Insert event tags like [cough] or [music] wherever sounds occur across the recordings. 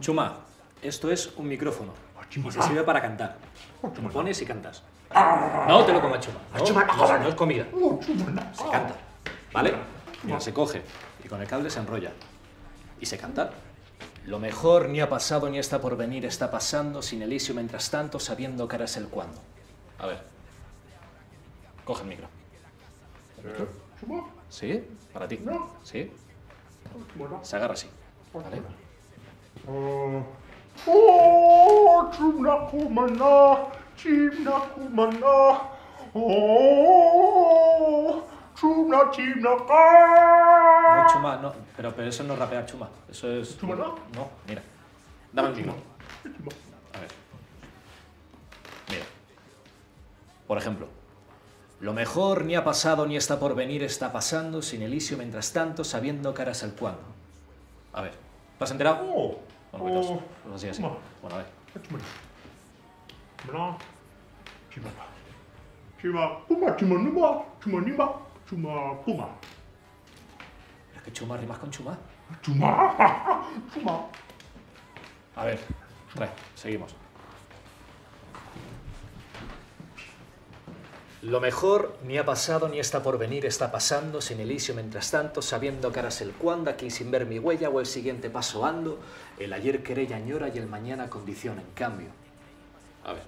Chuma, esto es un micrófono y se Ah. sirve para cantar. Te lo pones y cantas. No te lo comas, Chuma. No, no, no es comida. Se canta. ¿Vale? Mira, se coge y con el cable se enrolla. Y se canta. Lo mejor ni ha pasado ni está por venir, está pasando sin Elisio mientras tanto, sabiendo que es el cuándo. A ver. Coge el micro. ¿Sí? Para ti. ¿Sí? Se agarra así. ¿Vale? Oh, chumna kumana, chimna kumana. Oh, chumna chimna No, ka. Chuma, no. Pero, pero eso no es rapear, Chuma. Eso es. ¿Chuma no? No, mira. Dame el micro. A ver. Mira. Por ejemplo. Lo mejor ni ha pasado ni está por venir, está pasando sin Elisio mientras tanto, sabiendo es el cuándo. A ver. ¿Te has enterado? Oh, Bueno, pues, oh, pues así, así. Chuma. Bueno, a ver. Chima, puma, chima, numa, chuma, nima, chuma, puma. Es que Chuma rimas con Chuma. Chuma, [laughs] chuma. A ver. Trae. Seguimos. Lo mejor ni ha pasado ni está por venir, está pasando sin Elisio mientras tanto, sabiendo que es el cuándo, aquí sin ver mi huella o el siguiente paso ando, el ayer querella añora y el mañana condiciona en cambio. A ver.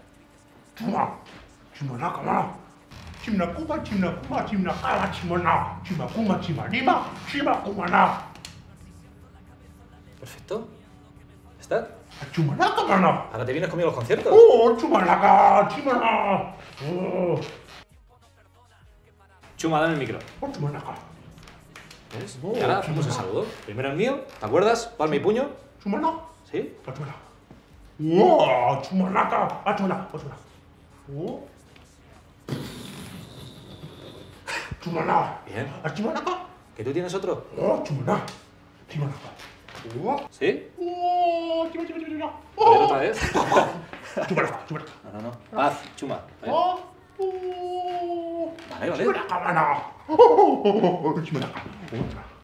chuma, chimana kamana. Chimna kuma, chimna kuma, chimna kala, chimana. Chima kuma, chima nima, chima kumana. Perfecto. ¿Está? Chumana kamana. Ahora te vienes conmigo a los conciertos. Oh, chumanaka, chimana. Oh, Chuma, dame el micro. oh. ¿Ves? Oh, y ahora hacemos el saludo. Primero el mío, ¿te acuerdas? Palma y puño. Chumana. ¿Sí? Chumana. Oh, chumanaka. Ah, chumana, ah, chumana. Oh. Chumana. Bien. Chumanaka. ¿Que tú tienes otro? Oh, chumana. Chumanaka. Oh. ¿Sí? Oh, chuma, chuma, chuma, chuma. Ver otra vez. [laughs] Chumanaka, chumanaka. No, no, no. Paz, Chuma. Oh. Oh. Vale, vale. Chumanaka, mana.